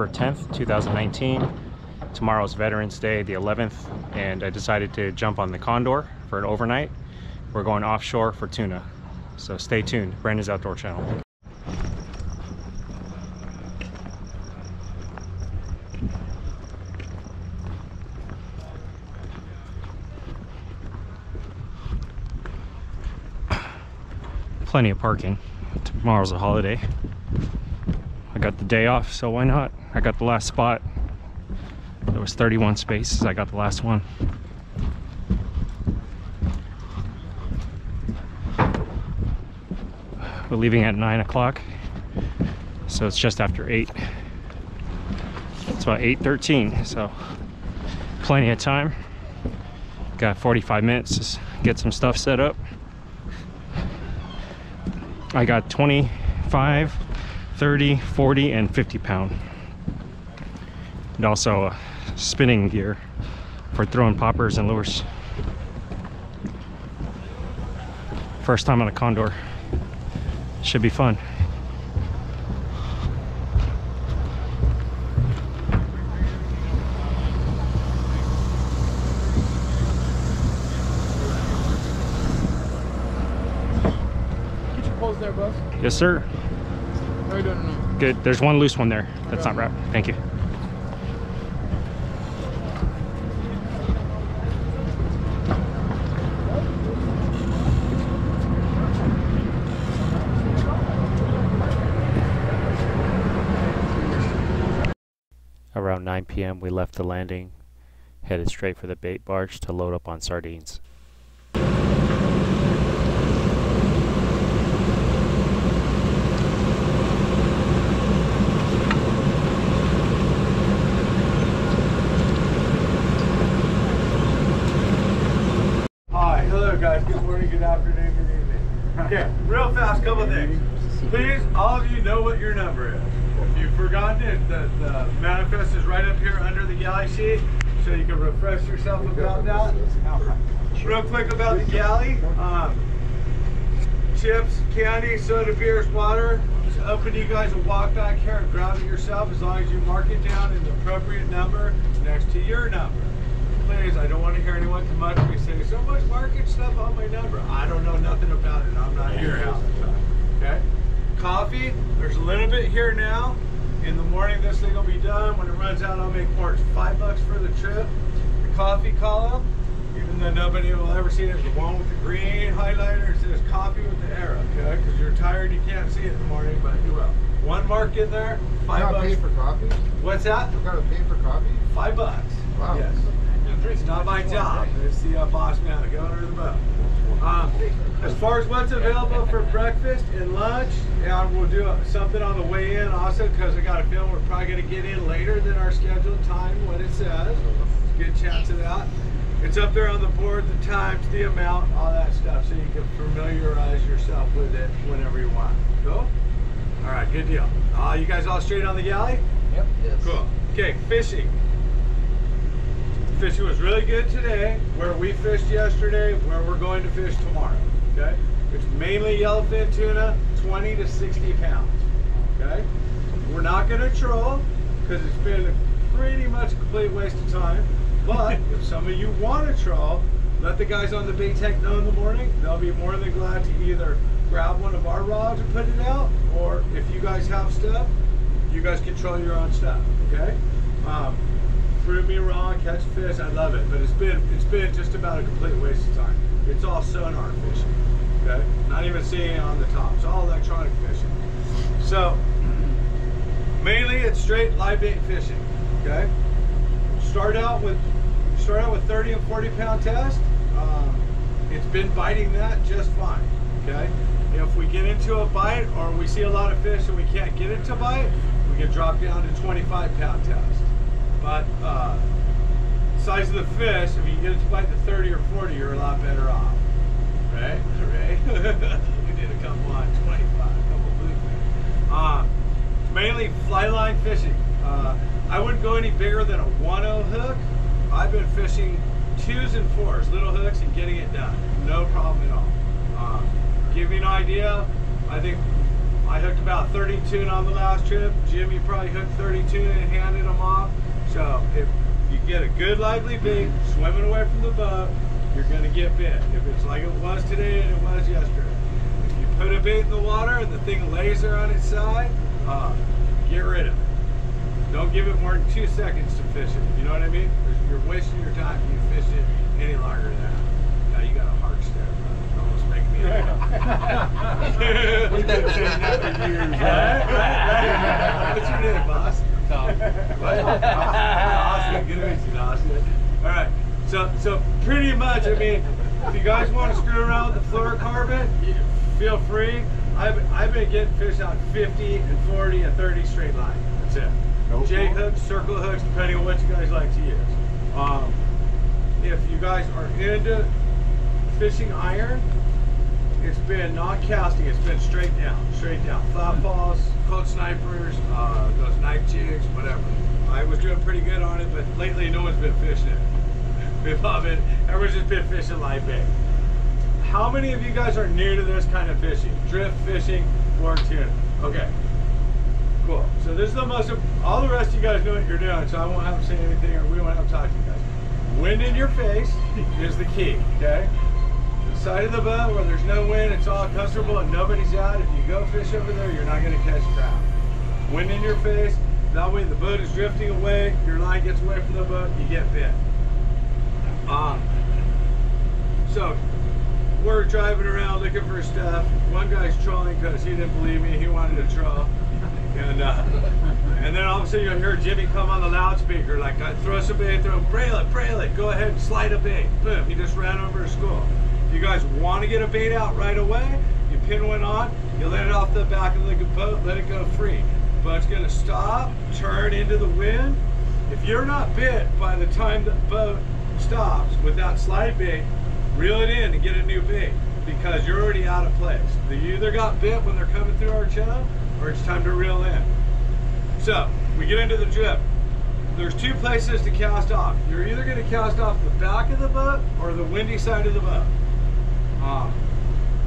is November 10th, 2019. Tomorrow's Veterans Day, the 11th, and I decided to jump on the Condor for an overnight. We're going offshore for tuna, so stay tuned. Branden's Outdoor Channel. Plenty of parking. Tomorrow's a holiday. I got the day off, so why not? I got the last spot. There was 31 spaces. I got the last one. We're leaving at 9 o'clock, so it's just after 8. It's about 8.13, so plenty of time. Got 45 minutes to get some stuff set up. I got 25, 30, 40, and 50 pound. And also uh, spinning gear for throwing poppers and lures. First time on a condor. Should be fun. Get your poles there, boss. Yes, sir. How you doing tonight? Good. There's one loose one there. That's not wrapped. Thank you. Around 9 p.m., we left the landing, headed straight for the bait barge to load up on sardines. Hi, hello guys. Good morning, good afternoon, good evening. Okay, real fast, couple things. Please, all of you know what your number is. If you've forgotten it, the, the manifest is right up here under the galley sheet, so you can refresh yourself about that. Real quick about the galley. Um, chips, candy, soda, beers, water. Just open you guys a walk back here and grab it yourself as long as you mark it down in the appropriate number next to your number. Please, I don't want to hear anyone come up to me saying so much market stuff on my number. I don't know nothing about it. I'm not here half the time. Okay? Coffee, there's a little bit here now. In the morning, this thing will be done. When it runs out, I'll make more. It's five bucks for the trip. The coffee column, even though nobody will ever see it, is the one with the green highlighter. It says coffee with the arrow, okay? Because you're tired, you can't see it in the morning, but you will. One mark in there, five bucks. pay for coffee? What's that? You gotta pay for coffee? Five bucks. Wow. Yes. It's not my job. It's the uh, boss man, the owner of the boat. Um, as far as what's available for breakfast and lunch, yeah, we'll do uh, something on the way in also because I got a feeling we're probably going to get in later than our scheduled time, what it says. Good chance of that. It's up there on the board, the times, the amount, all that stuff, so you can familiarize yourself with it whenever you want. Cool? All right, good deal. Uh, you guys all straight on the galley? Yep. Yes. Cool. Okay, fishing. Fishing was really good today. Where we fished yesterday, where we're going to fish tomorrow. Okay? It's mainly yellowfin tuna, 20 to 60 pounds. Okay? We're not going to troll because it's been pretty much a complete waste of time. But if some of you want to troll, let the guys on the bait tank know in the morning. They'll be more than glad to either grab one of our rods and put it out, or if you guys have stuff, you guys control your own stuff. Okay? Um, prove me wrong, catch fish, I love it, but it's been it's been just about a complete waste of time. It's all sonar fishing. Okay? Not even seeing it on the top. It's all electronic fishing. So mainly it's straight live bait fishing. Okay? Start out with start out with 30 and 40 pound test. Um, it's been biting that just fine. Okay? If we get into a bite or we see a lot of fish and we can't get it to bite, we can drop down to 25 pound test. But uh, size of the fish, if you get it to bite the 30 or 40, you're a lot better off. Right? Right? did a couple on 25, a couple bluefish. Uh, mainly fly line fishing. Uh, I wouldn't go any bigger than a 1-0 hook. I've been fishing twos and fours, little hooks, and getting it done. No problem at all. Um, give you an idea, I think I hooked about 30 tuna on the last trip. Jimmy probably hooked 30 tuna and handed them off. So if you get a good lively bait swimming away from the boat, you're gonna get bit. If it's like it was today and it was yesterday. If you put a bait in the water and the thing lays there on its side, uh, get rid of it. Don't give it more than two seconds to fish it. You know what I mean? You're wasting your time if you fish it any longer than that. Now you got a heart stare, bro. Almost making me We've been saying that for years. Right, right, right. What's your name, boss? All right, so so pretty much, I mean, if you guys want to screw around with the fluorocarbon, feel free. I've, I've been getting fish on 50 and 40 and 30 straight line. That's it. No J hooks, circle hooks, depending on what you guys like to use. Um, if you guys are into fishing iron, it's been not casting, it's been straight down, straight down. Flat falls, Colt Snipers, uh, those knife jigs, whatever. I was doing pretty good on it, but lately no one's been fishing it. We've all been, everyone's just been fishing live bait. How many of you guys are new to this kind of fishing? Drift fishing or tuna? Okay. Cool. So this is the most, all the rest of you guys know what you're doing, so I won't have to say anything or we won't have to talk to you guys. Wind in your face is the key, okay? Side of the boat where there's no wind, it's all comfortable and nobody's out. If you go fish over there, you're not gonna catch trout. Wind in your face, that way the boat is drifting away, your line gets away from the boat, you get bit. Um, so we're driving around looking for stuff. One guy's trolling because he didn't believe me. He wanted to troll. And uh, and then all of a sudden you'll hear Jimmy come on the loudspeaker like, "I throw some bait, throw brail it, brail it, go ahead and slide a bait." Boom, he just ran over to school. If you guys want to get a bait out right away, you pin one on, you let it off the back of the boat, let it go free. Boat's gonna stop, turn into the wind. If you're not bit by the time the boat stops with that slide bait, reel it in and get a new bait because you're already out of place. You either got bit when they're coming through our channel or it's time to reel in. So we get into the drip. There's two places to cast off. You're either going to cast off the back of the boat or the windy side of the boat. Um,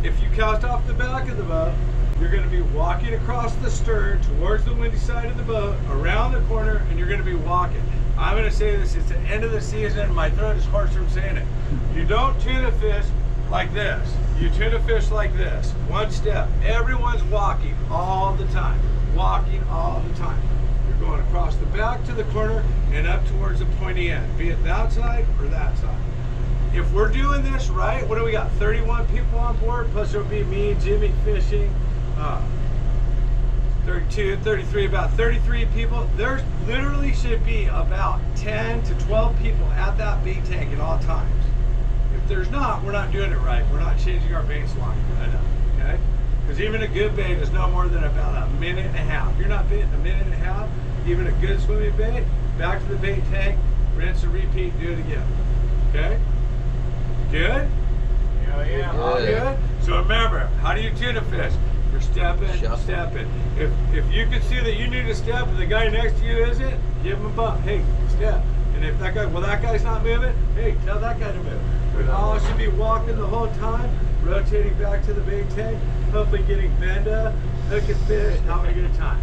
if you cast off the back of the boat, you're going to be walking across the stern towards the windy side of the boat, around the corner, and you're going to be walking. I'm going to say this, it's the end of the season, my throat is hoarse from saying it. You don't tune a fish like this. You tune a fish like this. One step. Everyone's walking all the time. Walking all the time. You're going across the back to the corner and up towards the pointy end, be it that side or that side if we're doing this right, what do we got? 31 people on board, plus there'll be me, Jimmy fishing, uh, 32, 33, about 33 people. There literally should be about 10 to 12 people at that bait tank at all times. If there's not, we're not doing it right. We're not changing our baits line enough, okay? Because even a good bait is no more than about a minute and a half. You're not baiting a minute and a half, even a good swimming bait, back to the bait tank, rinse and repeat, do it again, okay? Good? Hell yeah. All good? So remember, how do you tuna fish? You're stepping, Shuffle. stepping. If if you can see that you need to step and the guy next to you isn't, give him a bump. Hey, step. And if that guy, well, that guy's not moving, hey, tell that guy to move. We all should be walking the whole time, rotating back to the bait tank, hopefully getting benda, hooking fish, having a good time.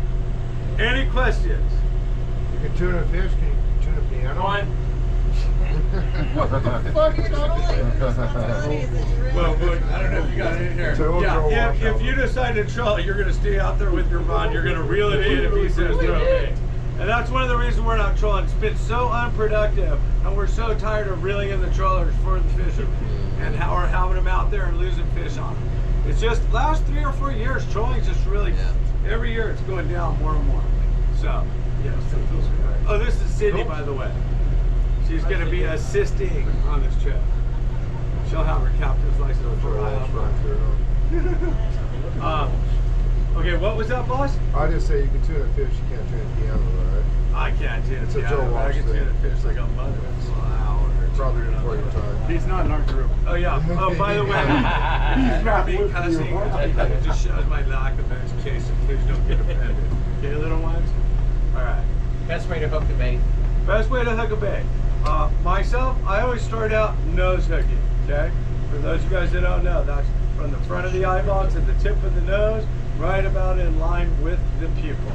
Any questions? You can tuna fish, can you tuna piano? One. What the fuck? Well, well, I don't know if you got it in here. So Yeah, one if, if you decide to troll, you're gonna stay out there with your rod, you're gonna reel it in if he says throw it. And that's one of the reasons we're not trolling. It's been so unproductive, and we're so tired of reeling in the trollers for the fishermen, and how we're having them out there and losing fish on them. It's just last three or four years, trolling's just really Yeah. every year it's going down more and more. So, yes. Oh, this is Sydney, by the way. She's going to be assisting on this trip. She'll have her captain's license for um, Okay, what was that, boss? I just say you can tuna fish, you can't tuna piano, right? I can't tuna It's a piano, Joe I can thing. tuna fish like a mother. Wow. Probably before your time. He's not in our group. Oh yeah. Oh, by the way, he's not me cussing. It just shows my lack of education. Please don't get offended. Okay, little ones. All right. Best way to hook the bait. Best way to hook a bait. Uh, myself, I always start out nose hooking. Okay. For those of you guys that don't know, that's from the front of the eyeball to the tip of the nose. right about in line with the pupil,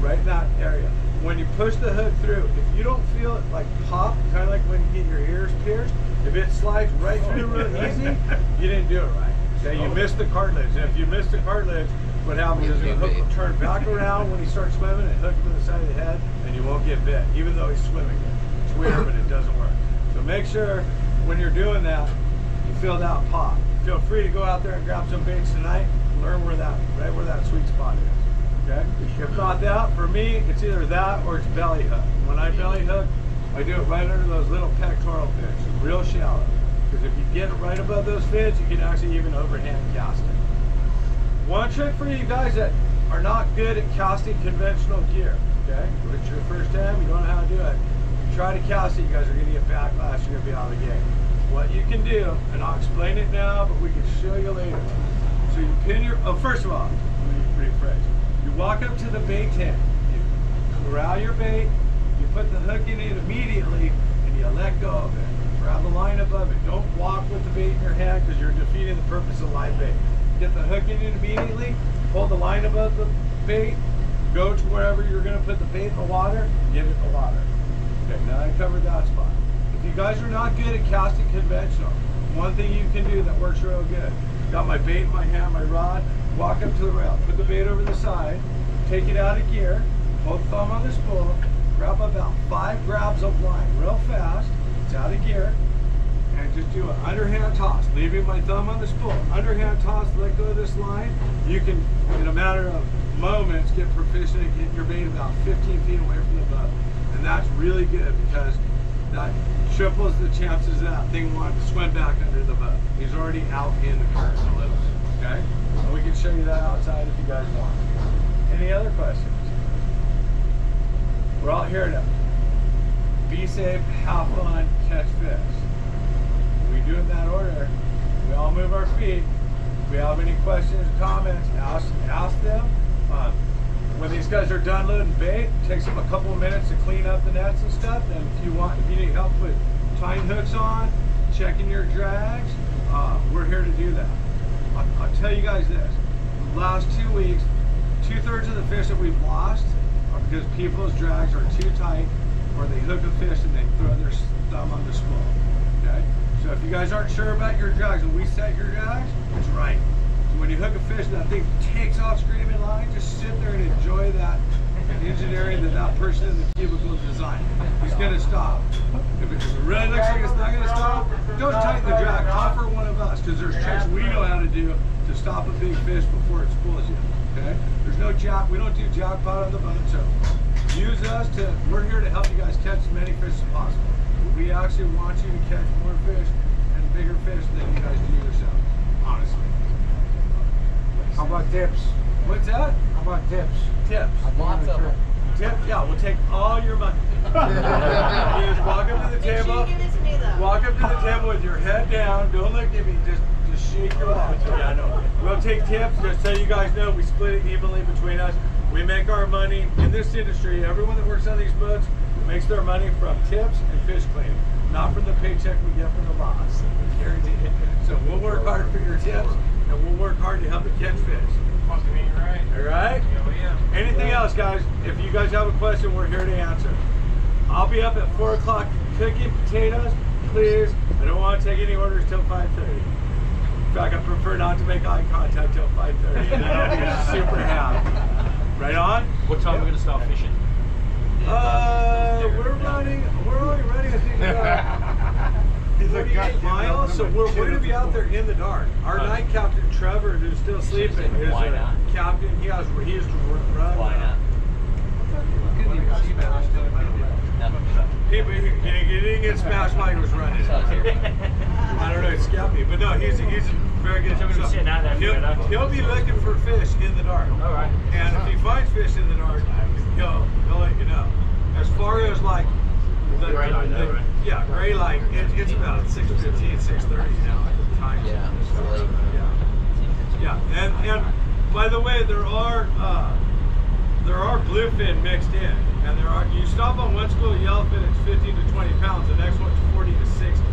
right in that area. When you push the hook through, if you don't feel it like pop, kind of like when you get your ears pierced, if it slides right through real easy, you didn't do it right. Okay, you missed the cartilage. And if you missed the cartilage, what happens is the hook will turn back around when he starts swimming and hook him to the side of the head, and you won't get bit, even though he's swimming. Weird, but it doesn't work. So make sure when you're doing that, you feel that pot. Feel free to go out there and grab some baits tonight. Learn where that, right where that sweet spot is. Okay. If not that, for me, it's either that or it's belly hook. When I belly hook, I do it right under those little pectoral fins, real shallow. Because if you get it right above those fins, you can actually even overhand cast it. One trick for you guys that are not good at casting conventional gear, okay? It's your first time, you don't know how to do it. Try to cast it, you guys are gonna get backlash, you're gonna be out of the game. What you can do, and I'll explain it now, but we can show you later. So you pin your, oh, first of all, let me rephrase. You walk up to the bait tent, you corral your bait, you put the hook in it immediately, and you let go of it. Grab the line above it. Don't walk with the bait in your hand because you're defeating the purpose of live bait. Get the hook in it immediately, hold the line above the bait, go to wherever you're going to put the bait in the water, get it the water. Okay, now I covered that spot. If you guys are not good at casting conventional, one thing you can do that works real good. Got my bait in my hand, my rod, walk up to the rail, put the bait over the side, take it out of gear, hold thumb on the spool, grab about five grabs of line real fast, it's out of gear, and just do an underhand toss, leaving my thumb on the spool. Underhand toss, let go of this line. You can, in a matter of moments, get proficient at getting your bait about 15 feet away from the boat. Really good because that triples the chances that thing wanting to swim back under the boat. He's already out in the current a little bit, okay? And we can show you that outside if you guys want. Any other questions? We're all here to be safe, have fun, catch fish. We do it in that order. We all move our feet. If we have any questions or comments, ask, ask them. Um, when these guys are done loading bait, it takes them a couple of minutes to clean up the nets and stuff. And if you want, if you need help with tying hooks on, checking your drags, uh, we're here to do that. I'll, I'll tell you guys this: the last two weeks, two thirds of the fish that we've lost are because people's drags are too tight, or they hook a fish and they throw their thumb on the spool. Okay. So if you guys aren't sure about your drags and we set your drags, it's right. When you hook a fish and that thing takes off screaming line, just sit there and enjoy that engineering that that person in the cubicle designed. He's gonna stop. If it, really looks like it's not gonna stop, don't tighten the drag. Offer one of us because there's tricks we know how to do to stop a big fish before it spools you. Okay? There's no jack. We don't do jackpot on the boat, so use us to. We're here to help you guys catch as many fish as possible. We actually want you to catch more fish and bigger fish than you guys do yourselves. Honestly. How about tips? What's that? How about tips? Tips. Lots of them. Tip? Yeah, we'll take all your money. you just walk up to the Make sure table. you give it to me though. Walk up to the table with your head down. Don't look at me. Just just shake your wallet. Yeah, I know. We'll take tips. Just so you guys know, we split it evenly between us. We make our money in this industry. Everyone that works on these boats makes their money from tips and fish cleaning, not from the paycheck we get from the boss. Guarantee it. So we'll work hard for your tips, and we'll work hard to help you catch fish. Fucking ain't right. All right? Oh, yeah. Anything else, guys? If you guys have a question, we're here to answer. I'll be up at 4 o'clock cooking potatoes. Please, I don't want to take any orders till 5.30. In fact, I prefer not to make eye contact till 5.30. And I'll be super happy. Right on? What time are we going to start fishing? Uh, we're running, we're only running, I think, uh, He's a 48 goddamn miles, so we're, we're gonna be out there in the dark. Our Huh. night captain Trevor, who's still sleeping, is Why a not? captain. He has he has to run. run Why uh, not? Couldn't even see that. He, he, he, he didn't get smashed while he was running. I don't know, it scared me, but no, he's he's very good. So we're gonna be sitting out there for he'll, a bit, huh? he'll be looking for fish in the dark. All right. And if he finds fish in the dark, he'll he'll let you know. As far as like Gray light, right? Yeah, gray light. It, it's about 6.15, 6.30 now at the time. Yeah, yeah. yeah. And, and by the way, there are uh, there are bluefin mixed in. And there are you stop on one school of yellowfin, it's 15 to 20 pounds. The next one's 40 to 60.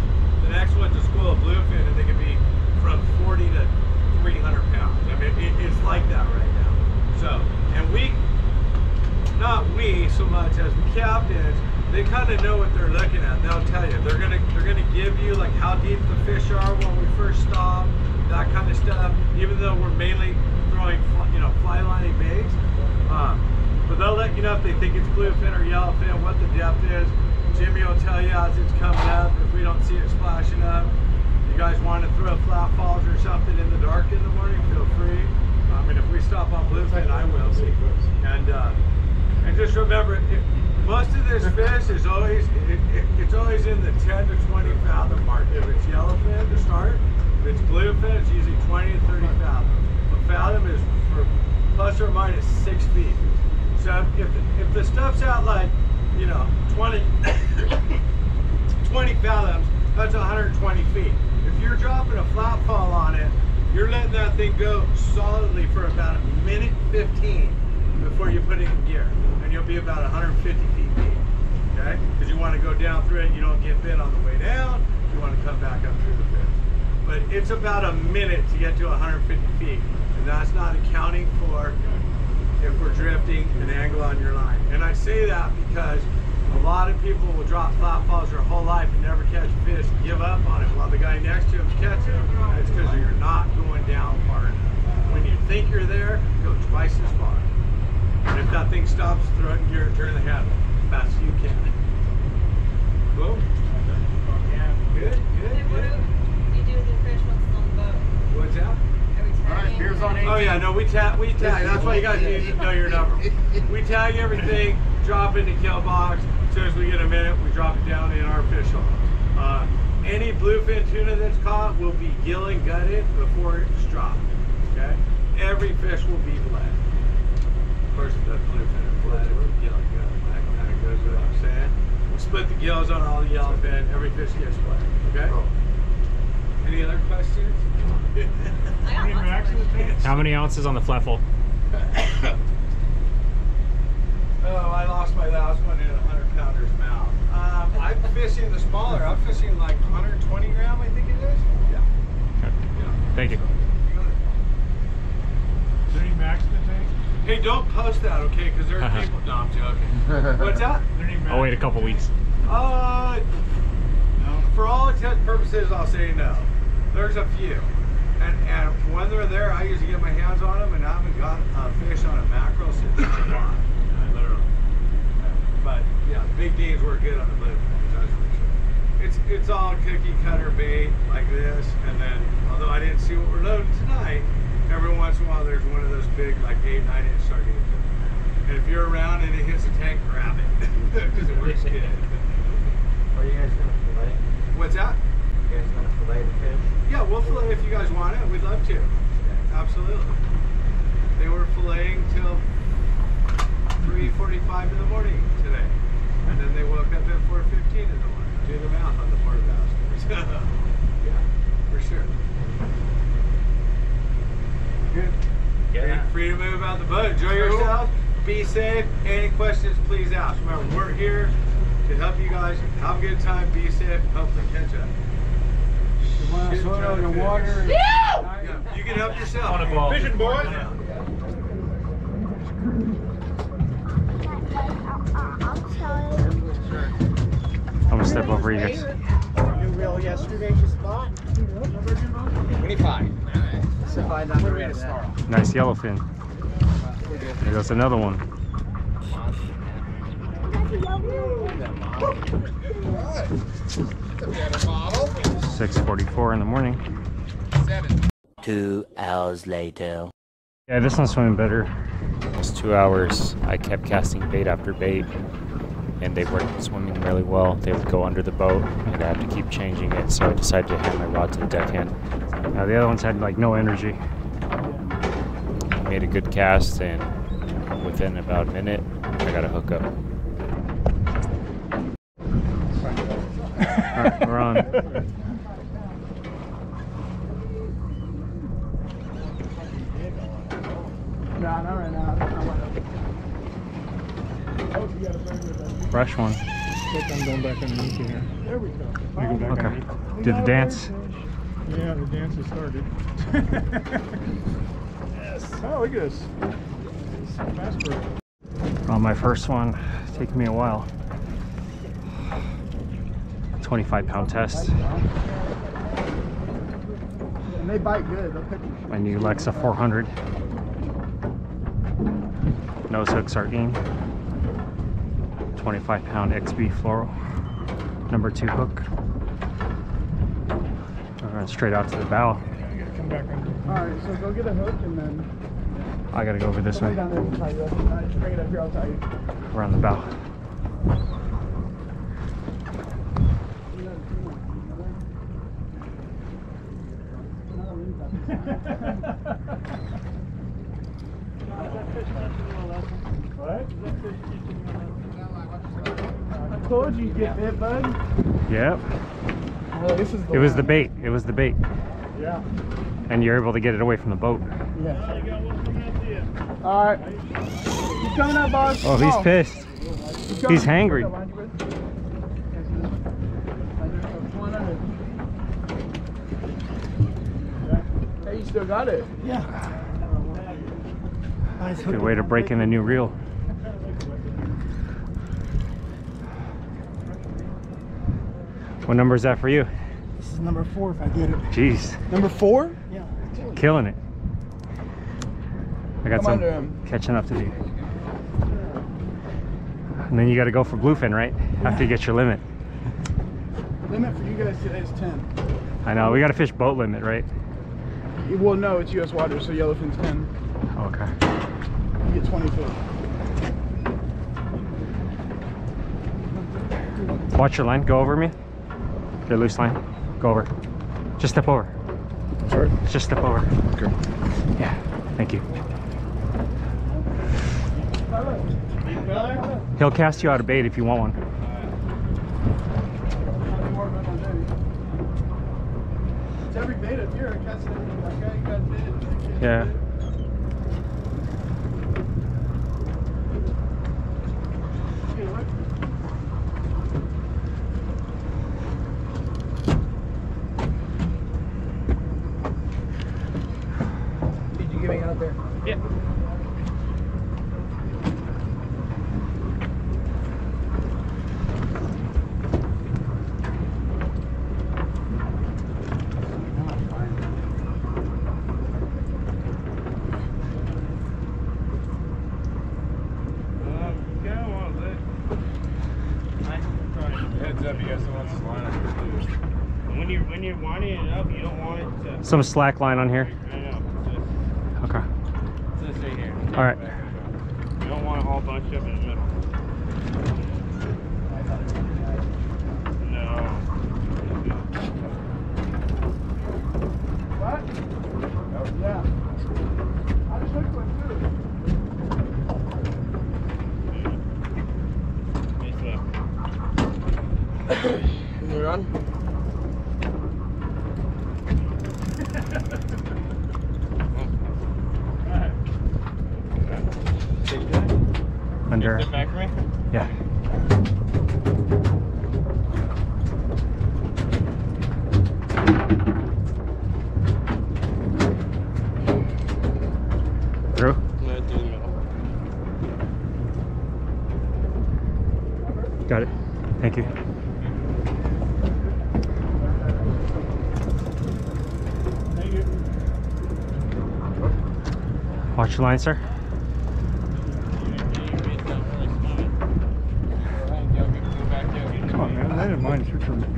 The next one's a school of bluefin, and they can be from 40 to 300 pounds. I mean, it, it's like that right now. So, and we, not we so much as the captains, they kind of know what they're looking at. They'll tell you. They're gonna they're gonna give you like how deep the fish are when we first stop, that kind of stuff. Even though we're mainly throwing you know fly lining baits, um, but they'll let you know if they think it's bluefin or yellowfin, what the depth is. Jimmy will tell you as it's coming up. If we don't see it splashing up, you guys want to throw flat falls or something in the dark in the morning, feel free. I mean, if we stop on bluefin, I will. And uh, and just remember, it, most of this fish is always it, it, it's always in the 10 to 20 fathom mark. If it's yellowfin to start, if it's bluefin, it's usually 20 to 30 fathom. A fathom is for plus or minus six feet. So if if the stuff's out like you know 20 20 fathoms, that's 120 feet. If you're dropping a flat fall on it, you're letting that thing go solidly for about a minute 15 before you put it in gear. And you'll be about 150 feet deep. Okay? Because you want to go down through it, you don't get bit on the way down, you want to come back up through the fish. But it's about a minute to get to 150 feet. And that's not accounting for if we're drifting an angle on your line. And I say that because a lot of people will drop flat falls their whole life and never catch a fish give up on it while the guy next to him's catching them. It's because you're not going down far enough. When you think you're there, go twice as far. And if that thing stops, throw it in gear and turn the handle. Fast as you can. Boom. Good, good, Hey, what good. do you do with the fish once it's on the boat? What's that? All right, tagging? beer's on Oh yeah, no, we tag, we tag. That's why you guys need to know your number. We tag everything, drop it in the kill box. As soon as we get a minute, we drop it down in our fish hole. Uh, any bluefin tuna that's caught will be gill and gutted before it's dropped. Okay, every fish will be bled. Of course, the bluefin are bled with gill and gut. That kind of goes with what I'm saying. We split the gills on all the yellowfin. Every fish gets bled. Okay. Oh. Any other questions? I got lots of questions. How many ounces on the flat fall? Oh, I lost my last one in a hundred pounder's mouth. Um, I'm fishing the smaller. I'm fishing like 120 gram, I think it is. Yeah. yeah. Thank you. Is there any macs in the tank? Hey, don't post that, okay? Because there are people. No, I'm joking. What's that? there? I'll wait a couple weeks. Uh, for all intents and purposes, I'll say no. There's a few. And, and when they're there, I usually get my hands on them, and I haven't got a fish on a mackerel since July. Literally. But yeah, big D's work good on the blue fins, that's for sure. It's it's all cookie cutter bait like this, and then although I didn't see what we're loading tonight, every once in a while there's one of those big like eight nine inch sardines. And if you're around and it hits the tank, grab it because it works good. Are you guys gonna fillet? What's that? You guys gonna fillet the fish? Yeah, we'll fillet if you guys want it. We'd love to. Absolutely. They were filleting till 3:45 in the morning today, and then they woke up at 4:15 in the morning. Do the math on the port bastards. yeah, for sure. Good. Free, free to move out the boat. Enjoy yourself. Be safe. Any questions, please ask. Remember, we're here to help you guys have a good time. Be safe. Hopefully catch up. You wanna Shit, swim try in the fish. water? and- Yeah, you can help yourself. On a ball. Fishing boys. I'm gonna step over you guys. New reel yesterday's spot? 25. So if I number it that. Nice yellowfin. There goes another one. Six forty-four in the morning. Two hours later. Yeah, this one's swimming better. Almost two hours. I kept casting bait after bait, and they weren't swimming really well. They would go under the boat, and I have to keep changing it. So I decided to hand my rod to the deckhand. Uh, the other ones had like no energy. I made a good cast, and within about a minute, I got a hookup. Alright, we're on. No, not right now. Fresh one. I'm going back underneath here. There we go. I go back Okay. underneath. Did the dance? Yeah, the dance has started. yes. Oh, look at this. Fast break. On my first one, taking me a while. 25 pound test. And they bite good. They'll pick you. My new Lexa 400. Nose hooks are sardine. 25 pound XB fluoro. Number two hook. We're going straight out to the bow. All right, so go get a hook and then I gotta go over this way, down there and tie you up. All right, just bring it up here. I'll tie you. around the bow. I told you you'd get bit, bud. Yep. Oh, this is the It was the bait. It was the bait. Yeah. And you're able to get it away from the boat. Yeah. All right. He's coming up, boss. Oh, he's pissed. He's hangry. Hey, you still got it? Yeah. Nice Good way to break in a new reel. What number is that for you? This is number four if I get it. Jeez, Number four? Yeah. killing it. I got Come some under him. catching up to do. And then you got to go for bluefin, right? After you get your limit. Limit for you guys today is 10. I know, we got to fish boat limit, right? Well, no, it's U.S. water, so yellowfin's 10. Okay. You get 20 foot. Watch your line, go over me. Get a loose line, go over. Just step over. Sorry? Just step over. Okay. Yeah, thank you. He'll cast you out of bait if you want one. It's every bait up here. I cast it every like, guy got bit. that kid got Yeah. bit. Here, look. Did you get me out there? Yeah. Heads up, you guys don't want this line up. When you're when you're winding it up, you don't want it to. Some slack line on here. I know. Okay. Just, just right here. All right. You don't want it all bunched up in the middle. No. What? Yeah. I just looked one too. It's a, You run? Under. Step back for me. Yeah. Through? No, through the middle. Got it. Thank you. Thank you. Watch your line, sir. Come on, man. I didn't mind if you're from.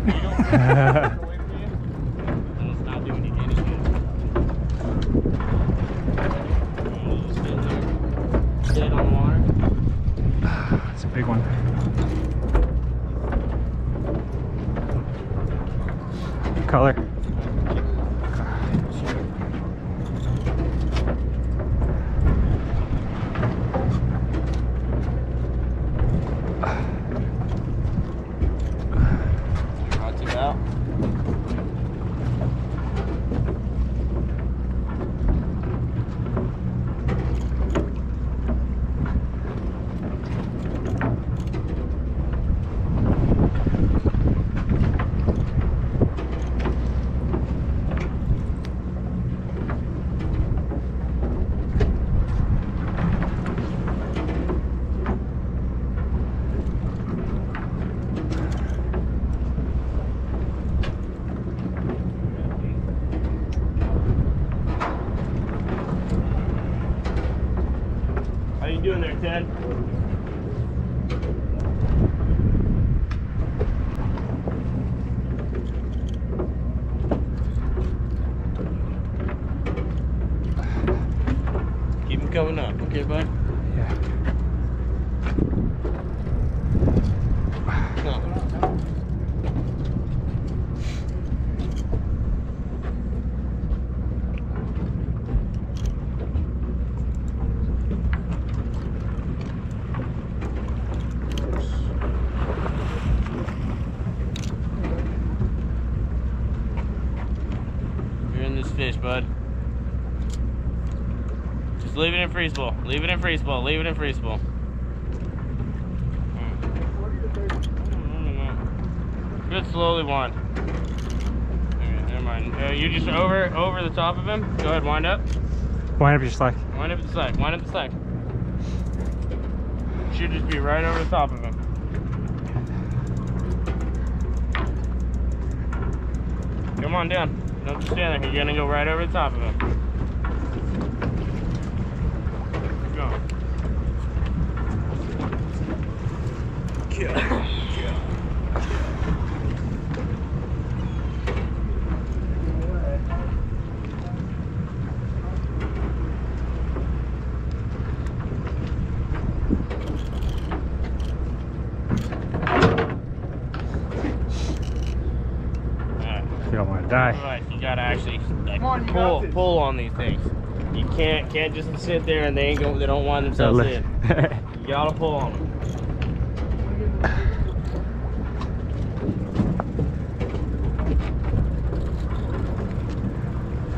Dead on water. It's a big one. Color. Rods it out. you doing there, Ted? Keep them coming up, okay, bud? Yeah. No. You're in this fish, bud. Just leave it in free spool. Leave it in free spool. Leave it in free spool. Good slowly wind. Okay, never mind. Uh, you just over over the top of him. Go ahead, wind up. Wind up your slack. Wind up the slack. Wind up the slack. Should just be right over the top of him. Come on down. Just stand there. You're gonna go right over the top of him. Keep going. Alright. You don't want to die. Right, you gotta actually like on, you pull got this. pull on these things. You can't can't just sit there and they ain't go they don't wind themselves in. You gotta pull on them.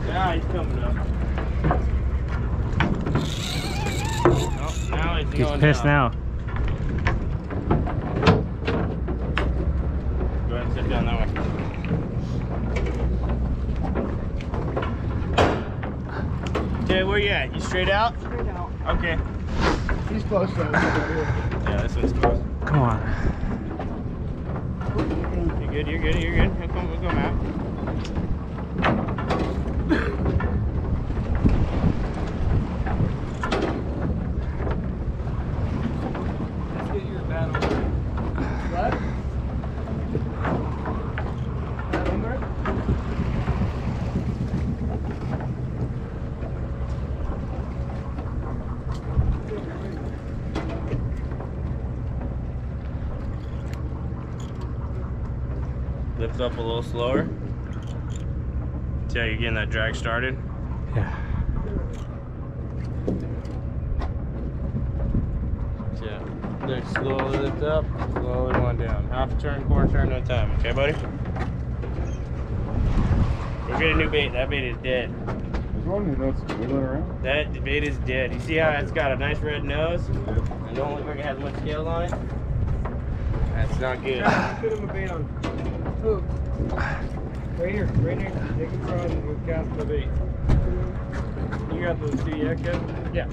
Now he's coming up. Oh, now he's, He's going pissed down. now. Go ahead and sit down that way. Okay, where you at? You straight out? Straight out. Okay. He's close though. Yeah, this one's close. Come on. You're good, you're good, you're good. Here come, we'll come out. Let's get your battle. What? Number? Lift up a little slower. See how you're getting that drag started? Yeah. Yeah. Then slowly lift up, slowly one down. Half a turn, quarter turn at a time. Okay, buddy? Go get a new bait. That bait is dead. There's one of that's wiggling around. That bait is dead. You see how it's got a nice red nose? And don't look like it has much scale on it? That's not good. Hook. Right here, right here. Take it from and we'll cast the bait. You got those yet, Kevin? Yeah.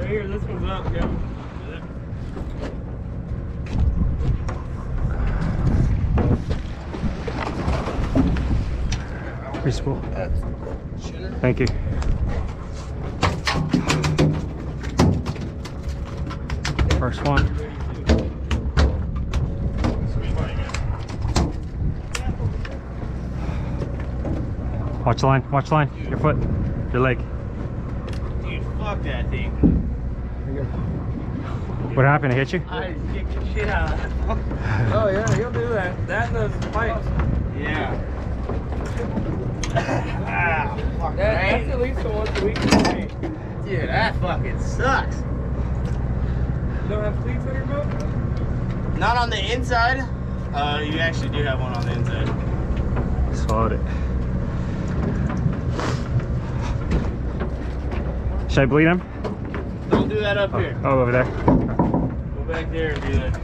Right here, this one's up, Kevin. Free spool. Thank you. First one. Watch the line. Watch the line. Your foot. Your leg. Dude, fuck that thing. What happened? It hit you? I kicked the shit out of it. Oh yeah, he'll do that. That and those pipes. Yeah. ah, fuck That, right. that's at least a once a week thing. Dude, that fucking sucks. You don't have cleats on your boat? Not on the inside. Uh, you actually do have one on the inside. Swallowed it. Should I bleed him? Don't do that up here. Oh, over there. Go back there and do that.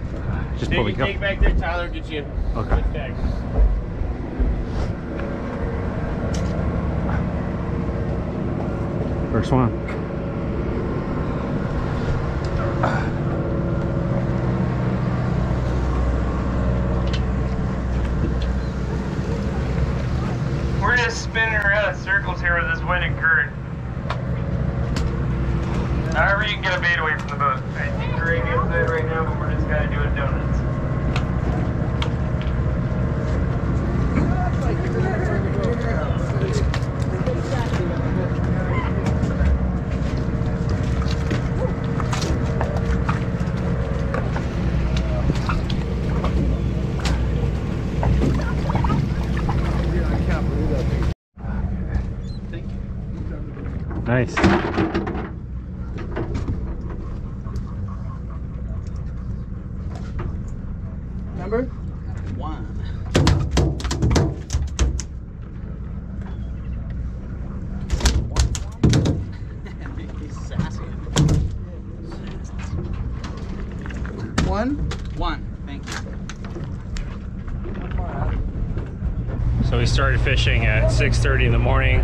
Just Take pull it, the take back there. Tyler, get you. Okay. Good tag. First one. We're just spinning around in circles here with this wind and current. However you can get a bait away from the boat. I think the radio's good right now, but we're just kind of doing donuts. Nice. Number? One. He's sassy. One? One. Thank you. So we started fishing at 6:30 in the morning,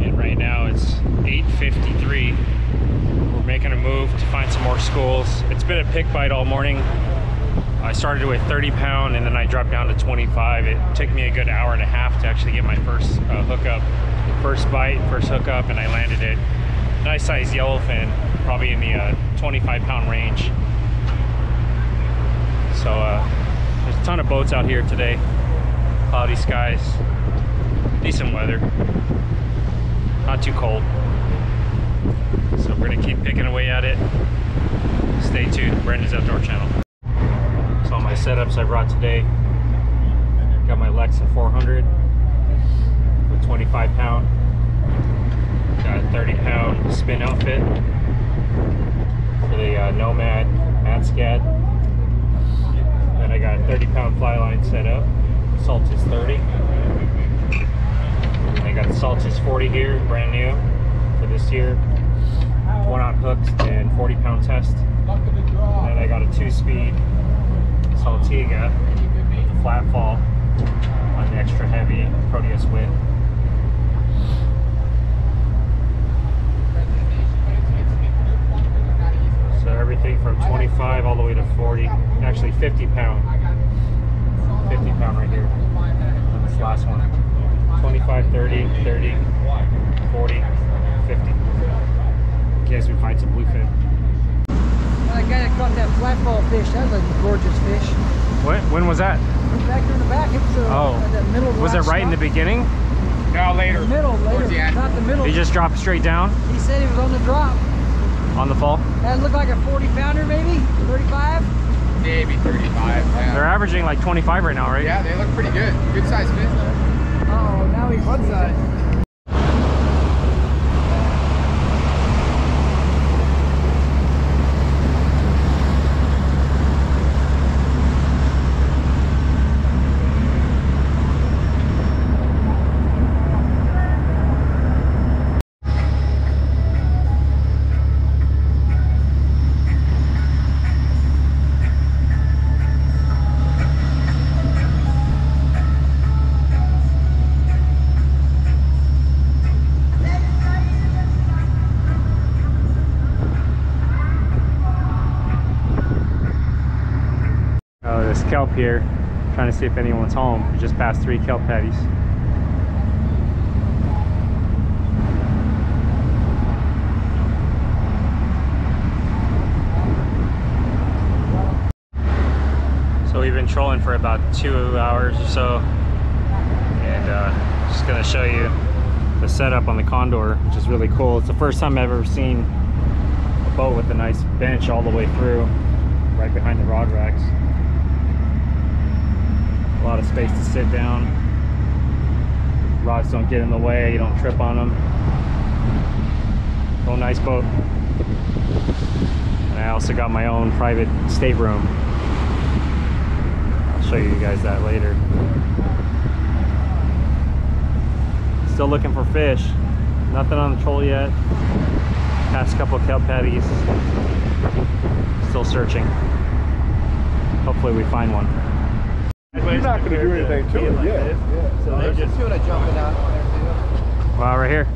and right now it's 8:53. We're making a move to find some more schools. It's been a pick bite all morning. I started with 30 pound, and then I dropped down to 25. It took me a good hour and a half to actually get my first uh, hookup, first bite, first hookup, and I landed it. Nice size yellowfin, probably in the uh, 25 pound range. So uh, there's a ton of boats out here today cloudy skies, decent weather, not too cold. So we're gonna keep picking away at it. Stay tuned, Branden's Outdoor Channel. So all my setups I brought today, got my Lexa 400 with 25 pound, got a 30 pound spin outfit for the uh, Nomad Madscad. Then I got a 30 pound fly line set up. Saltist 30. And I got the Saltist 40 here, brand new for this year. One on hooks and 40 pound test. And I got a two speed Saltiga with a flat fall on the extra heavy Proteus Winn. So everything from 25 all the way to 40, actually 50 pound. 50 pound right here this last one 25 30 30 40 50 in case we find some bluefin That guy that caught that flatfall fish, that was a gorgeous fish. when, when was that was back in the back. It was uh, Oh. at the middle was it last right in the beginning No, later. The middle, later. the end. Not the middle. he just dropped straight down He said he was on the drop. on the fall That looked like a 40 pounder, maybe 35. Maybe 35. Yeah. they're averaging like 25 right now right yeah, they look pretty good. Good sized fish. Oh, now he's one side. Here trying to see if anyone's home we just passed three kelp patties So we've been trolling for about two hours or so, and uh, just gonna show you the setup on the Condor, which is really cool. It's the first time I've ever seen a boat with a nice bench all the way through, right behind the rod racks. A lot of space to sit down. Rods don't get in the way, you don't trip on them. Real oh, nice boat. And I also got my own private stateroom. I'll show you guys that later. Still looking for fish. Nothing on the troll yet. Past couple kelp patties. Still searching. Hopefully we find one. You're not going to do anything to it yet. So they just tuna jumping out there too. Wow, right here.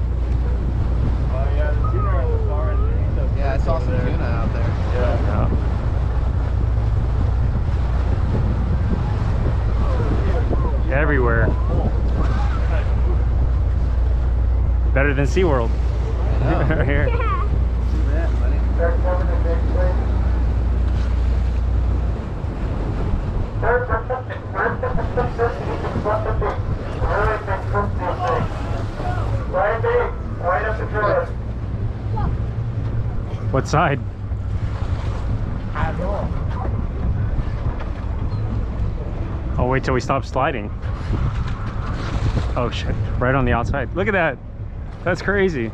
Oh yeah, the tuna are the far end. too. Yeah, I saw some tuna out there. Yeah. Everywhere. Better than SeaWorld. right here. What side? Oh, wait till we stop sliding. Oh shit, right on the outside. Look at that. That's crazy.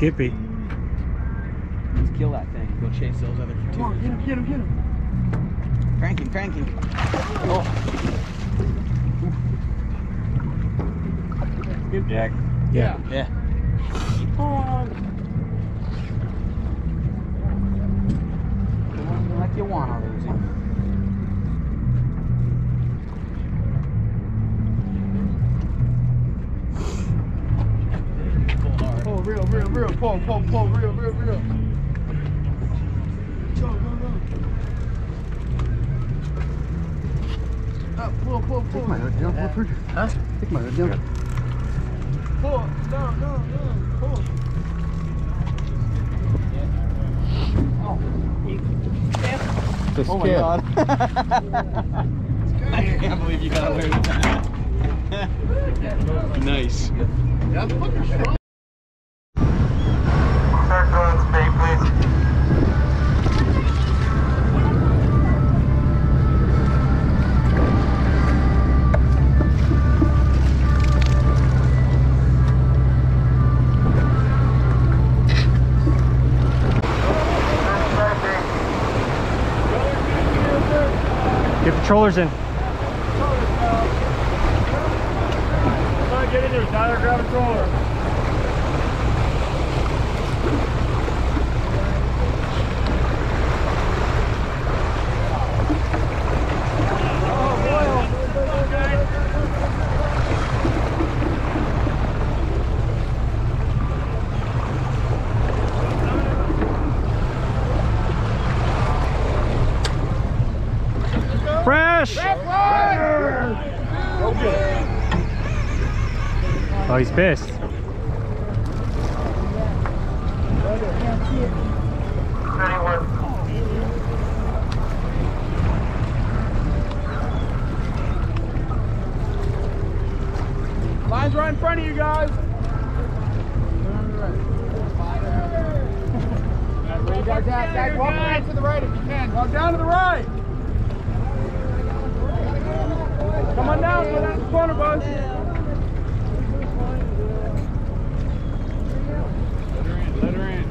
Skippy. Let's kill that thing. Go chase those other two. Come on, get him, get him, get him. Cranking, cranking. Oh, Good, Jack. Yeah. yeah. Like you wanna lose him. Pull real, real, real. Pull, pull, pull, real, real, real. Go, go, go. Up, pull, pull, pull. Take my hood down, Clifford. Huh? Take my hood down. Pull, down, down, down, pull. Just oh my god. I can't believe you got away with that. nice. Get the trollers in. Come on, get in there, Tyler. Grab a controller. Fresh! Oh, he's pissed. Line's right in front of you guys. Where you guys at? Walk around to the right if you can. Walk down to the right. Come on down, go down to the corner, bud. Let her in, let her in.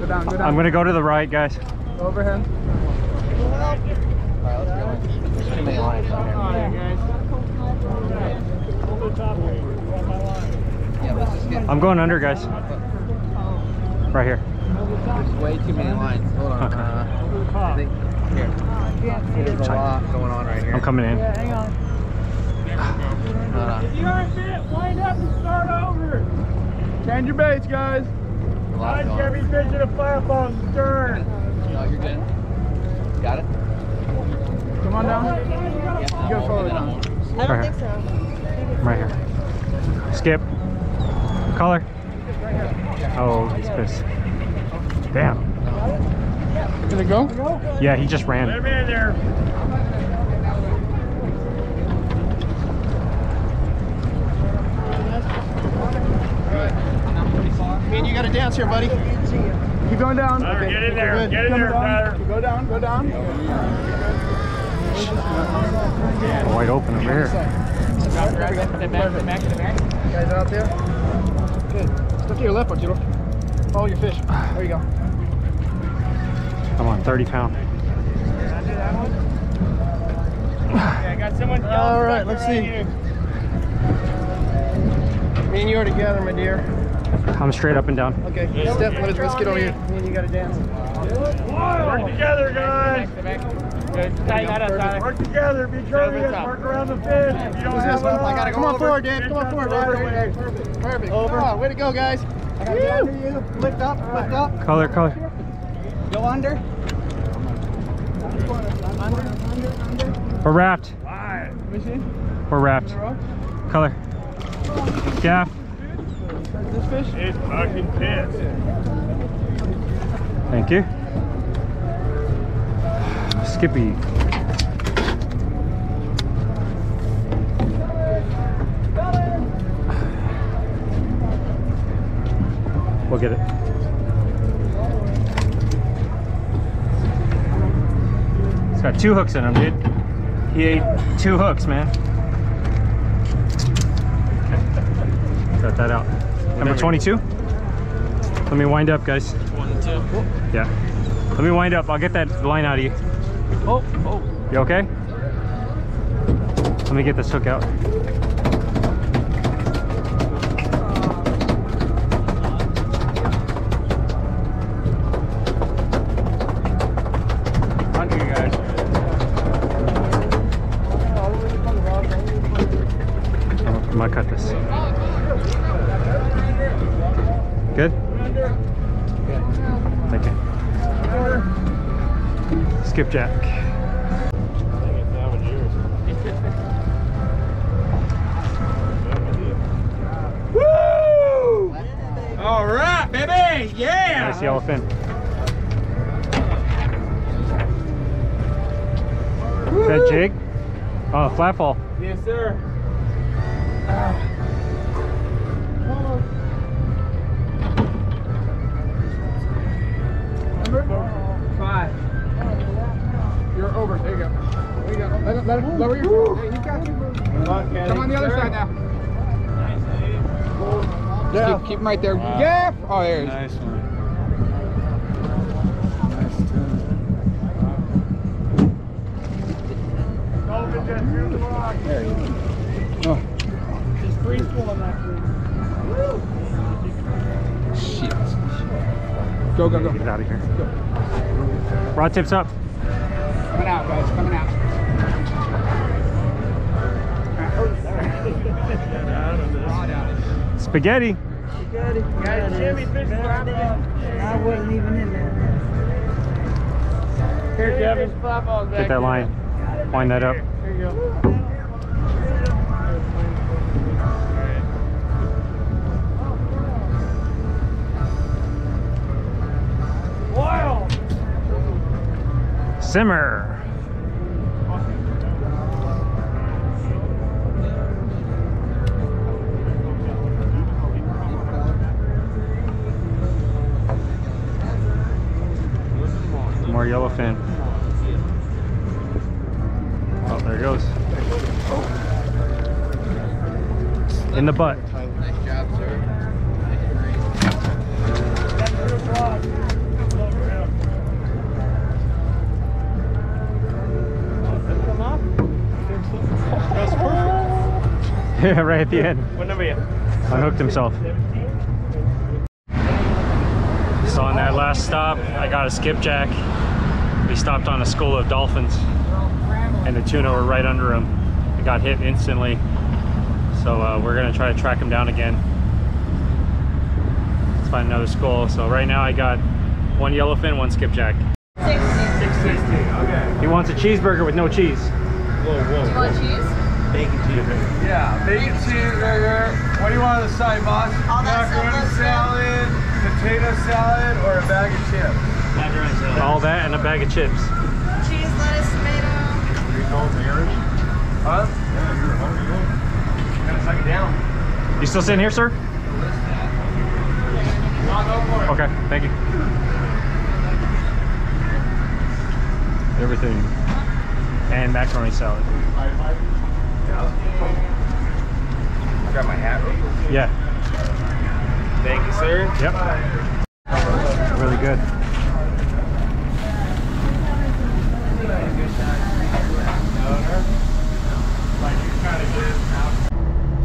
Go down, go down. I'm gonna go to the right, guys. Overhead. Alright, let's go. There's too many lines out here. Yeah, let's just get. I'm going under, guys. Right here. There's way too many lines. Hold on. Okay. Uh, I think here. There's a lot going on right here. I'm coming in. Hold on. If you aren't fit, wind up and start over. Change your baits, guys. A lot Line going on. Chevy fishing a flap on stern. No, you're good. Got it? Come on down. You go forward. I don't Right think so. Right here. Skip. Collar. Oh, he's pissed. Damn. Did it go? Yeah, he just Let ran. him in there. Me and you got to dance here, buddy. Keep going down. Tyler, get in there. good. Get in Keep there, coming down. Tyler. Go down, go down. Wide open over here. Guys out there? Good. Step to your left, Arturo. Follow your fish. There you go. Come on, 30 pound. Yeah, I got someone yelling. All right, fucker let's see. you. Me and you are together, my dear. I'm straight up and down. Okay, step. Let's, let's get over here. Me and you got to dance. Work together, guys. Tighten that up, Tyler. Work together. Be courteous. Work around the fish. If you don't have this one? I gotta on, Come on forward, Dan. Come on forward, Dan. Over. Perfect. Perfect. Over. Oh, way to go, guys. I gotta get under you. Lift up, lift up. Color, color. Go under. We're wrapped. We're wrapped. Color. Gaff. This fish. It's fucking pissed. Thank you. Skippy. We'll get it. Got two hooks in him, dude. He ate two hooks, man. Got that out. Number 22. Let me wind up, guys. One, two. Yeah. Let me wind up. I'll get that line out of you. Oh, oh. You okay? Let me get this hook out. Skipjack. All right, baby. Yeah. Nice yellow fin. Is that jig? Oh, flat fall. Yes, sir. You go. Let it, let it lower your. Hey, you got you. Come on the other side now. Yeah. Keep, keep him right there. Yeah. Oh, there he is. Nice one. Dolphin just threw the rock. Oh, Just free pulling that thing. shit. Go, go, go. Get out of here. Rod tips up. Coming out, guys. Coming out. Spaghetti. A Chevy fishing. I wasn't even in there. Here, Kevin. Get that line. Wind that up. There you go. Simmer. more yellowfin. Oh, there it goes. In the butt. Yeah, right at the end. What number are you? Unhooked himself. So on that last stop, I got a skipjack we stopped on a school of dolphins and the tuna were right under him. It got hit instantly. So uh, we're gonna try to track him down again. Let's find another school. So right now I got one yellowfin, one skipjack. 660. Okay. He wants a cheeseburger with no cheese. Whoa, whoa. Want cheese? Bacon cheeseburger. Yeah, bacon cheeseburger. What do you want on the side, boss? All Macaroni salad, potato salad, or a bag of chips? Macaroni. All that and a bag of chips. Cheese, lettuce, tomato. Huh? Yeah, you're hungry. Gotta suck it down. You still sitting here, sir? No, go for. Okay, thank you. Everything. And macaroni salad. Yeah. Grab my hat real. Yeah. Thank you, sir. Yep. Really good.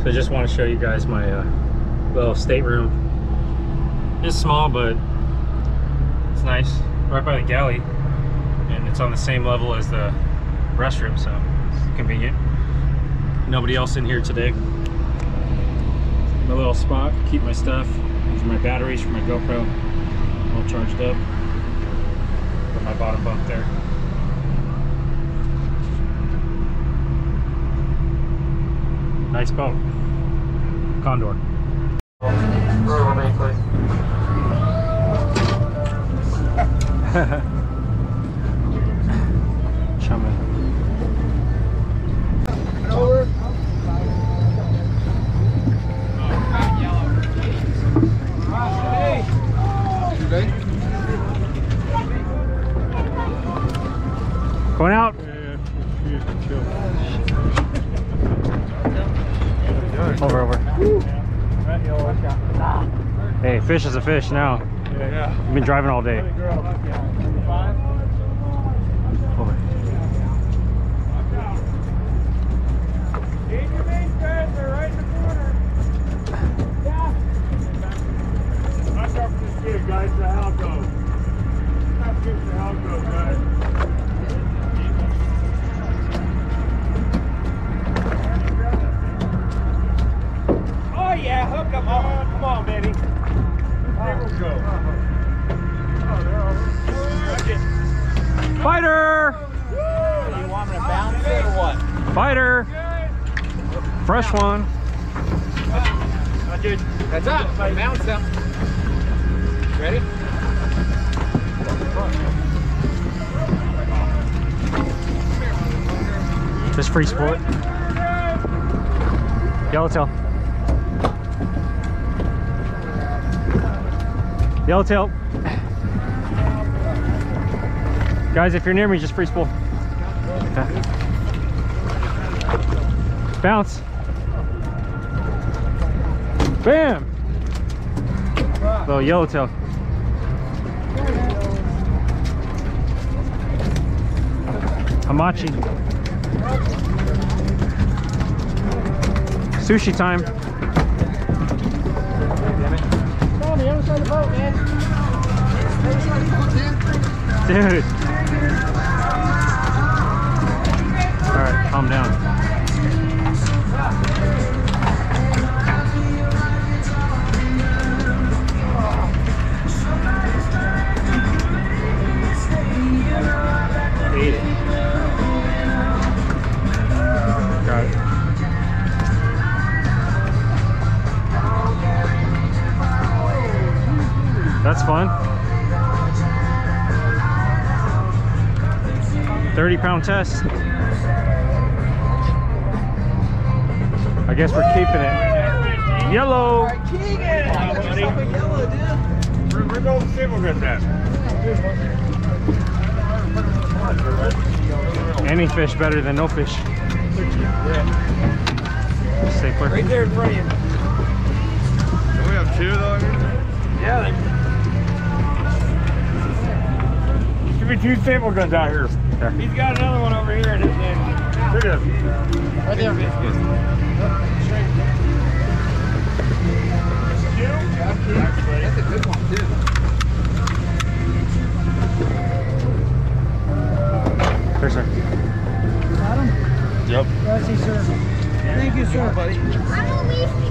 So I just want to show you guys my uh, little stateroom. It's small, but it's nice. Right by the galley. And it's on the same level as the restroom, so it's convenient. Nobody else in here today. My little spot, keep my stuff. These are my batteries for my GoPro. All charged up. Put my bottom bunk there. Nice boat. Condor. Hey, fish is a fish now. Yeah. You've been driving all day. One. That's up. Bounce up. Ready? Just free sport. Yellowtail. Yellowtail. Guys, if you're near me, just free spool. Okay. Bounce. Bam! Little yellowtail. Hamachi. Sushi time. Dude. Alright, calm down. That's fun. 30 pound test. I guess we're keeping it. Yellow. Where, where's all the stable guns at? Any fish better than no fish. Stay clear. Right there in front of you. We have two though. Yeah. be two staple guns out here. He's got another one over here in his hand. Look at. Right there. That's a good one too. Here, sir. Got him? Yep. Grazie, sir. Thank you, sir. buddy.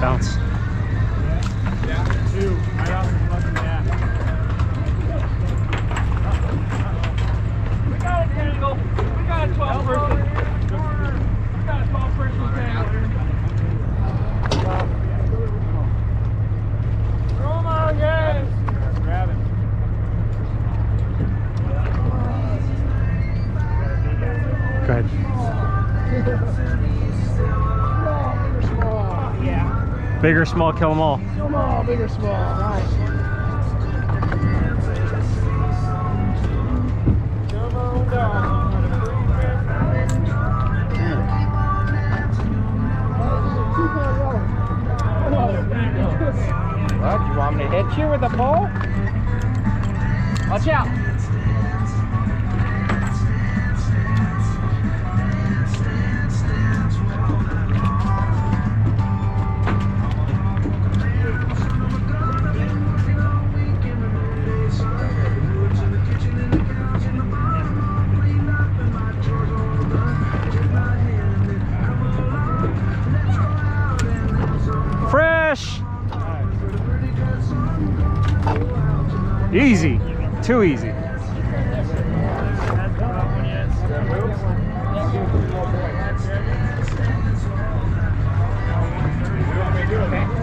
Bounce. Big or small, kill them all. Small, big or small. Nice. Come on down. What? You want me to hit you with a pole? Watch out. Too easy.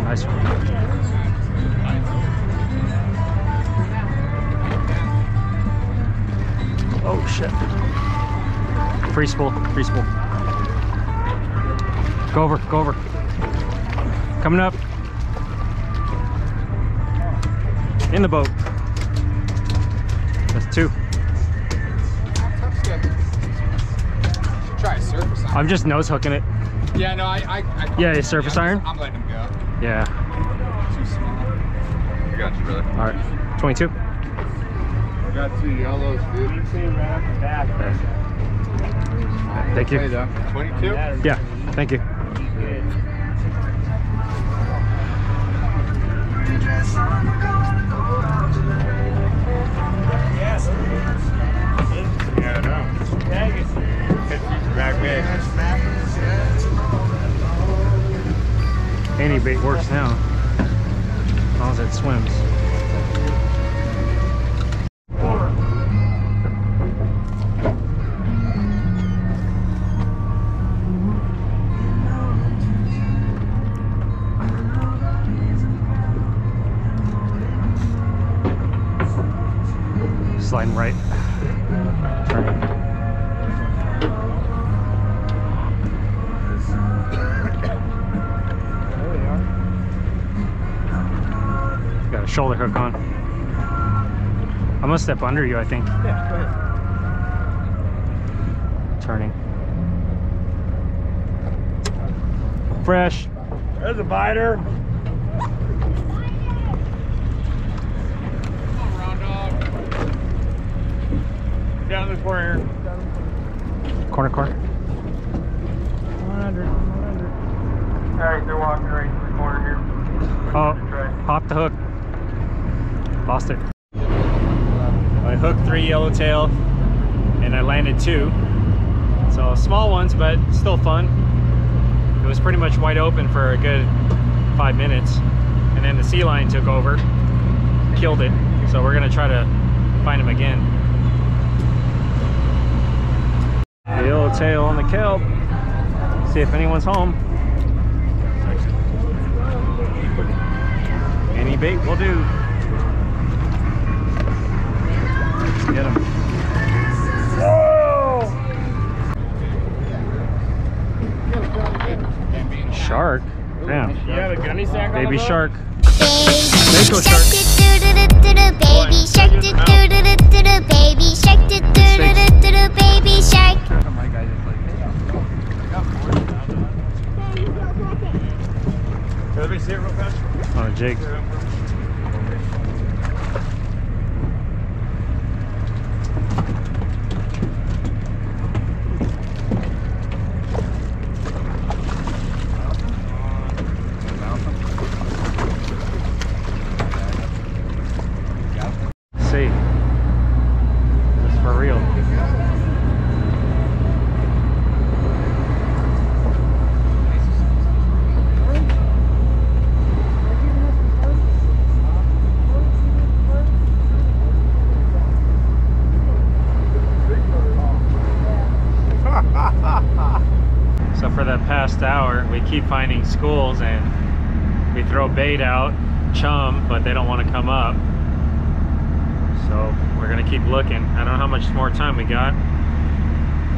Nice one. Oh shit. Free spool, free spool. Go over, go over. Coming up. In the boat. I'm just nose hooking it. Yeah, no, I. I, I Yeah, surface I'm, iron? I'm letting him go. Yeah. Too small. I got you, brother. All right. 22. I Got two yellows, dude. You see right off the bat. Thank you. 22? Yeah. Thank you. Yes. Yeah, no. It. Any bait works now. As long as it swims. gonna step under you, I think. Yeah, go ahead. Turning. Fresh. There's a biter. Down the corner. Corner, corner. Landed two. So small ones, but still fun. It was pretty much wide open for a good five minutes. And then the sea lion took over, killed it. So we're gonna try to find him again. The old tail on the kelp. See if anyone's home. Any bait will do. Let's get him. Shark? Damn. You have a gunny sack Baby shark. Baby shark. shark, baby shark, baby shark, baby shark. Let me see it real fast. On a jig. See. This is for real. So for the past hour, we keep finding schools and we throw bait out, chum, but they don't want to come up. So we're gonna keep looking. I don't know how much more time we got.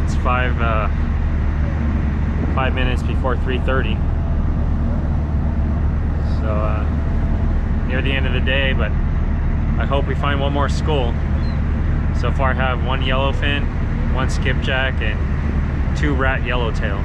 It's five uh, five minutes before 3:30. So uh, near the end of the day, but I hope we find one more school. So far, I have one yellowfin, one skipjack, and two rat yellowtail.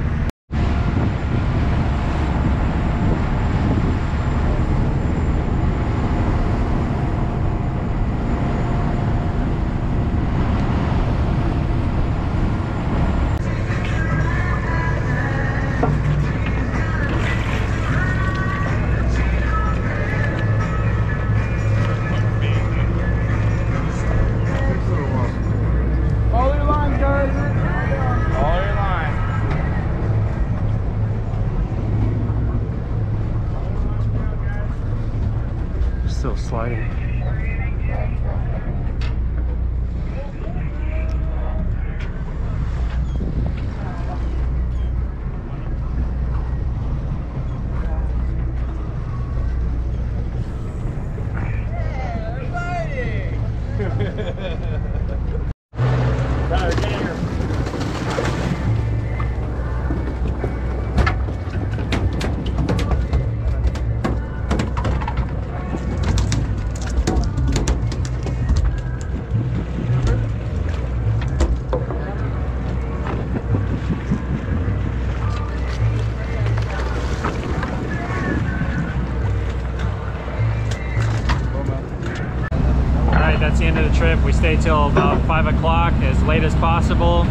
Till about five o'clock, as late as possible,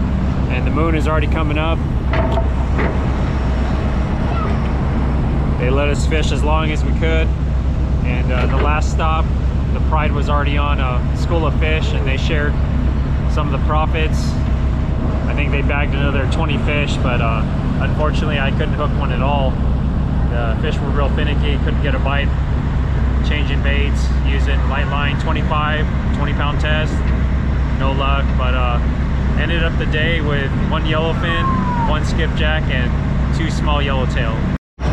and the moon is already coming up. They let us fish as long as we could, and uh, the last stop, the Pride was already on a school of fish, and they shared some of the profits. I think they bagged another 20 fish, but uh, unfortunately, I couldn't hook one at all. The fish were real finicky, couldn't get a bite changing baits, using light line 25, 20 pound test. No luck, but uh, ended up the day with one yellowfin, one skipjack, and two small yellowtail. 22.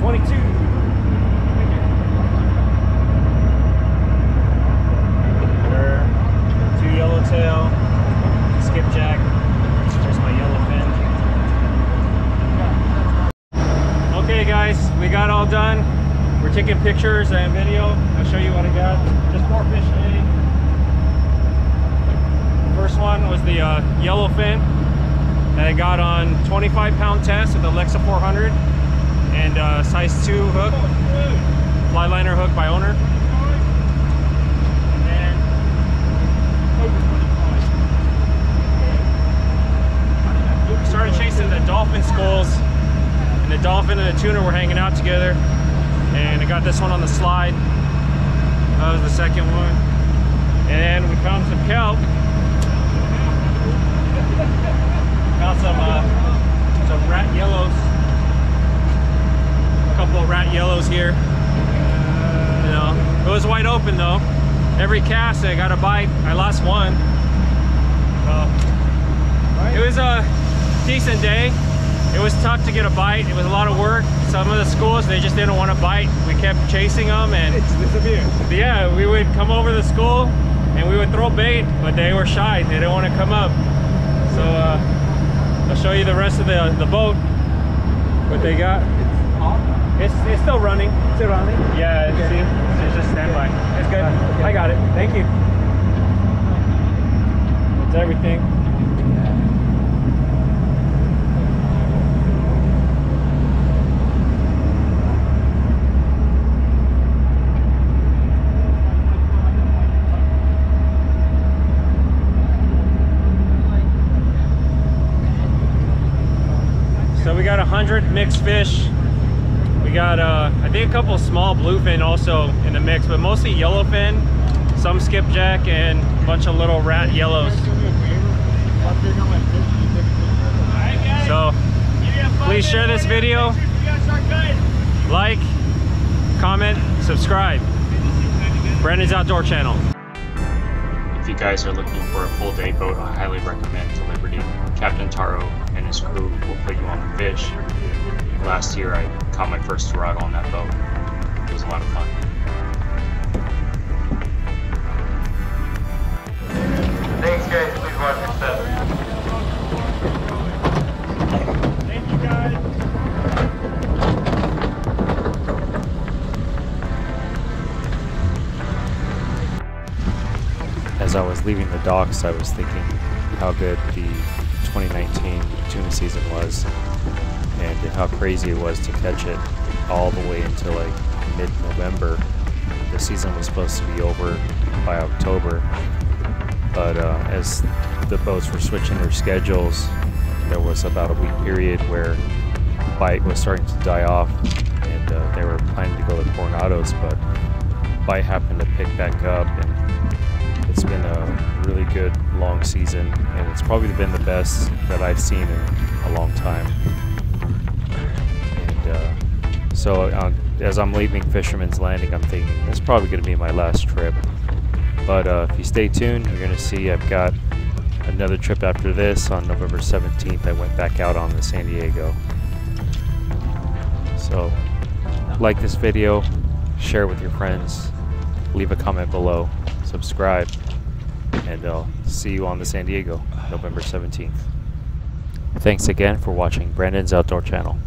Twenty-two. Two yellowtail, skipjack, there's my yellowfin. Okay guys, we got all done. We're taking pictures and video. I'll show you what I got. Just more fish today. First one was the uh, yellowfin that I got on 25 pound test with a Lexa 400. and uh, size 2 hook, fly liner hook by owner. Started chasing the dolphin skulls, and the dolphin and the tuna were hanging out together. And I got this one on the slide. That was the second one. And we found some kelp. Found some uh, some rat yellows. A couple of rat yellows here. You know, it was wide open though. Every cast I got a bite. I lost one. It was a decent day. It was tough to get a bite. It was a lot of work. Some of the schools they just didn't want to bite. We kept chasing them and yeah, we would come over the school and we would throw bait, but they were shy. They didn't want to come up. So uh, I'll show you the rest of the the boat. What they got. It's it's still running. It's still running? Yeah, see? It's just standby. It's good. I got it. Thank you. That's everything. mixed fish. We got, uh, I think, a couple small bluefin also in the mix, but mostly yellowfin, some skipjack, and a bunch of little rat yellows. So, please share this video, like, comment, subscribe. Branden's Outdoor Channel. If you guys are looking for a full day boat, I highly recommend the Liberty. Captain Taro and his crew will put you on the fish. Last year I caught my first Dorado on that boat. It was a lot of fun. Thanks guys, please watch your step. Thank you guys. As I was leaving the docks, I was thinking how good the 2019 tuna season was how crazy it was to catch it all the way until like mid-November. The season was supposed to be over by October, but uh, as the boats were switching their schedules, there was about a week period where bite was starting to die off, and uh, they were planning to go to Coronados, but bite happened to pick back up, and it's been a really good long season, and it's probably been the best that I've seen in a long time. Uh, so, uh, as I'm leaving Fisherman's Landing, I'm thinking that's probably going to be my last trip. But uh, if you stay tuned, you're going to see I've got another trip after this on November 17th. I went back out on the San Diego. So, like this video, share with your friends, leave a comment below, subscribe, and I'll see you on the San Diego, November 17th. Thanks again for watching Branden's Outdoor Channel.